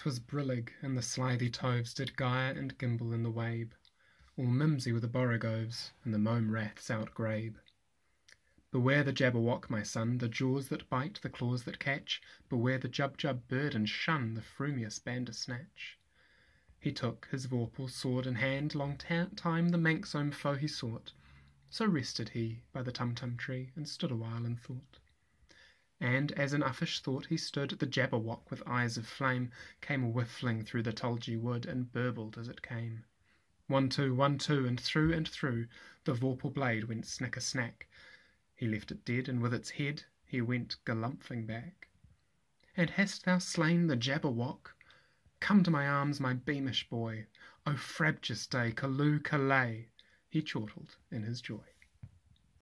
'Twas brillig, and the slithy toves did gyre and gimble in the wabe, All mimsy were the borogoves, and the mome raths outgrabe. Beware the Jabberwock, my son, the jaws that bite, the claws that catch, Beware the Jubjub bird, and shun the frumious Bandersnatch. He took his vorpal sword in hand, long time the Manxome foe he sought, So rested he by the Tumtum tree, and stood awhile in thought. And as an uffish thought he stood, the Jabberwock with eyes of flame Came whiffling through the tulgey wood, and burbled as it came. One two, one two, and through and through the vorpal blade went snack a snack. He left it dead, and with its head he went galumphing back. And hast thou slain the Jabberwock? Come to my arms, my beamish boy. O frabjous day, Callooh Callay! He chortled in his joy.